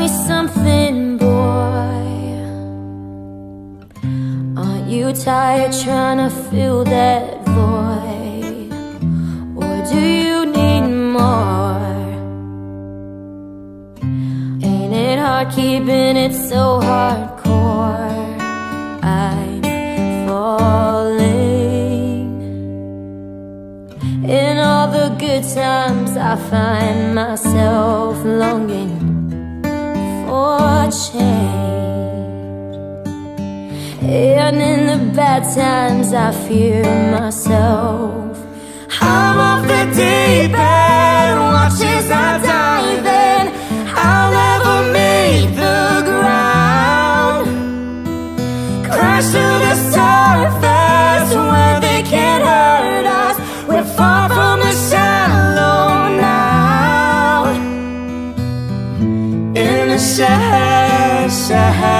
me something, boy Aren't you tired trying to fill that void? Or do you need more? Ain't it hard keeping it so hardcore? I'm falling In all the good times I find myself longing change. And in the bad times I fear myself. I'm off the deep end, watch as I dive in. I'll never make the ground. Crash to the surface shadows, shadows